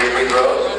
Greenleaf Road.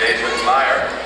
Gageman's Meyer.